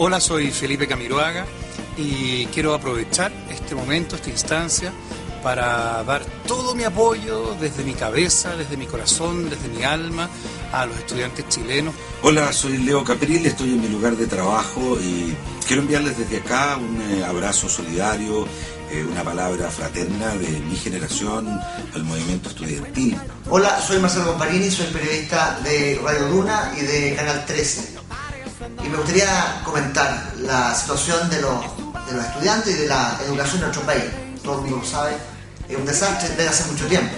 Hola, soy Felipe Camiroaga y quiero aprovechar este momento, esta instancia, para dar todo mi apoyo desde mi cabeza, desde mi corazón, desde mi alma a los estudiantes chilenos. Hola, soy Leo Capril, estoy en mi lugar de trabajo y quiero enviarles desde acá un eh, abrazo solidario, eh, una palabra fraterna de mi generación al movimiento estudiantil. Hola, soy Marcelo Comparini, soy periodista de Radio Luna y de Canal 13. Y me gustaría comentar la situación de los, de los estudiantes y de la educación en nuestro país. Todo el mundo lo sabe, es un desastre desde hace mucho tiempo.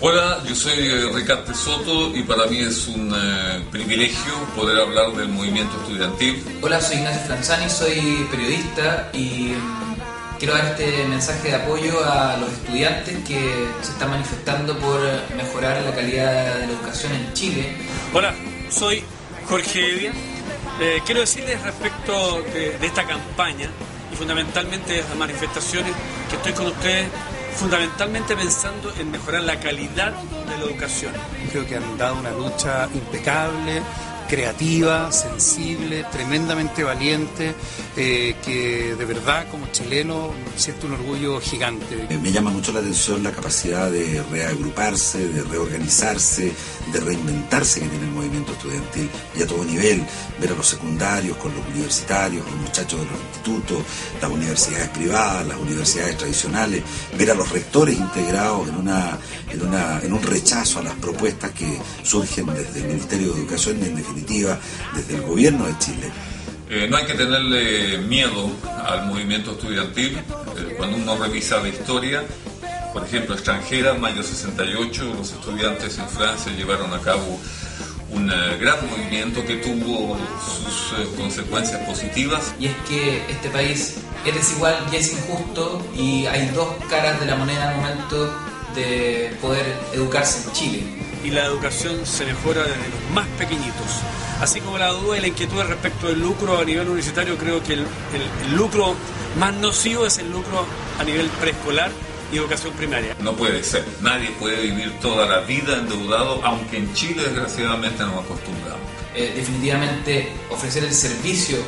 Hola, yo soy eh, Ricardo Soto y para mí es un eh, privilegio poder hablar del movimiento estudiantil. Hola, soy Ignacio Franzani, soy periodista y mm, quiero dar este mensaje de apoyo a los estudiantes que se están manifestando por mejorar la calidad de la educación en Chile. Hola, soy Jorge Evia. Eh, quiero decirles respecto de, de esta campaña y fundamentalmente de las manifestaciones que estoy con ustedes fundamentalmente pensando en mejorar la calidad de la educación. Creo que han dado una lucha impecable, creativa, sensible, tremendamente valiente, eh, que de verdad como chileno siento un orgullo gigante. Me llama mucho la atención la capacidad de reagruparse, de reorganizarse, de reinventarse que tiene el movimiento estudiantil y a todo nivel, ver a los secundarios con los universitarios, los muchachos de los institutos, las universidades privadas, las universidades tradicionales, ver a los rectores integrados en, una, en, en un rechazo a las propuestas que surgen desde el Ministerio de Educación y en definitiva desde el gobierno de Chile. Eh, no hay que tenerle miedo al movimiento estudiantil. Eh, cuando uno revisa la historia, por ejemplo, extranjera, en mayo 68, los estudiantes en Francia llevaron a cabo un eh, gran movimiento que tuvo sus eh, consecuencias positivas. Y es que este país es desigual y es injusto y hay dos caras de la moneda al momento de poder educarse en Chile. Y la educación se mejora desde los más pequeñitos. Así como la duda y la inquietud respecto del lucro a nivel universitario, creo que el, el- el lucro más nocivo es el lucro a nivel preescolar y educación primaria. No puede ser. Nadie puede vivir toda la vida endeudado, aunque en Chile desgraciadamente nos acostumbramos. Eh, definitivamente ofrecer el servicio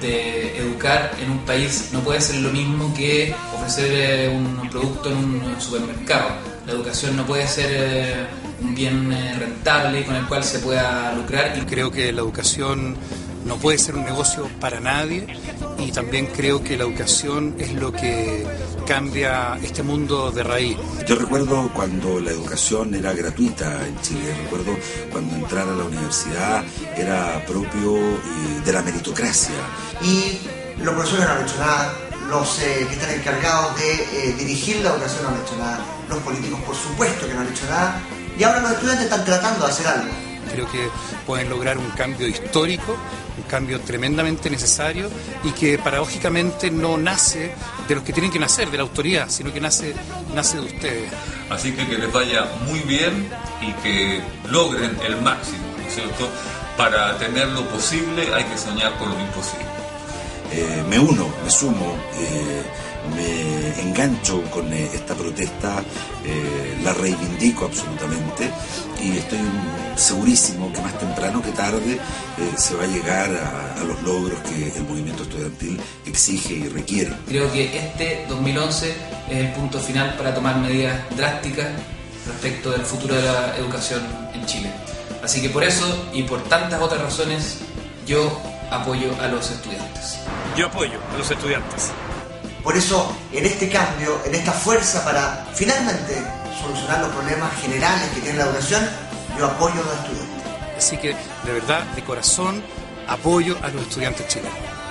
de educar en un país no puede ser lo mismo que ofrecer eh, un producto en un supermercado. La educación no puede ser eh, un bien eh, rentable con el cual se pueda lucrar y Creo que la educación no puede ser un negocio para nadie y también creo que la educación es lo que cambia este mundo de raíz. Yo recuerdo cuando la educación era gratuita en Chile, recuerdo cuando entrar a la universidad era propio de la meritocracia. Y los profesores no han hecho nada, los eh, que están encargados de eh, dirigir la educación no han hecho nada, los políticos por supuesto que no han hecho nada, y ahora los estudiantes están tratando de hacer algo. Creo que pueden lograr un cambio histórico, un cambio tremendamente necesario y que paradójicamente no nace de los que tienen que nacer, de la autoridad, sino que nace, nace de ustedes. Así que que les vaya muy bien y que logren el máximo, ¿no es cierto? Para tener lo posible hay que soñar con lo imposible. Eh, me uno, me sumo, eh, me engancho con eh, esta protesta, la reivindico absolutamente y estoy segurísimo que más temprano que tarde se va a llegar a, a los logros que el movimiento estudiantil exige y requiere. creo que este 2011 es el punto final para tomar medidas drásticas respecto del futuro de la educación en Chile. Así que por eso y por tantas otras razones yo apoyo a los estudiantes. Yo apoyo a los estudiantes. Por eso, en este cambio, en esta fuerza para finalmente solucionar los problemas generales que tiene la educación, yo apoyo a los estudiantes. Así que, de verdad, de corazón, apoyo a los estudiantes chilenos.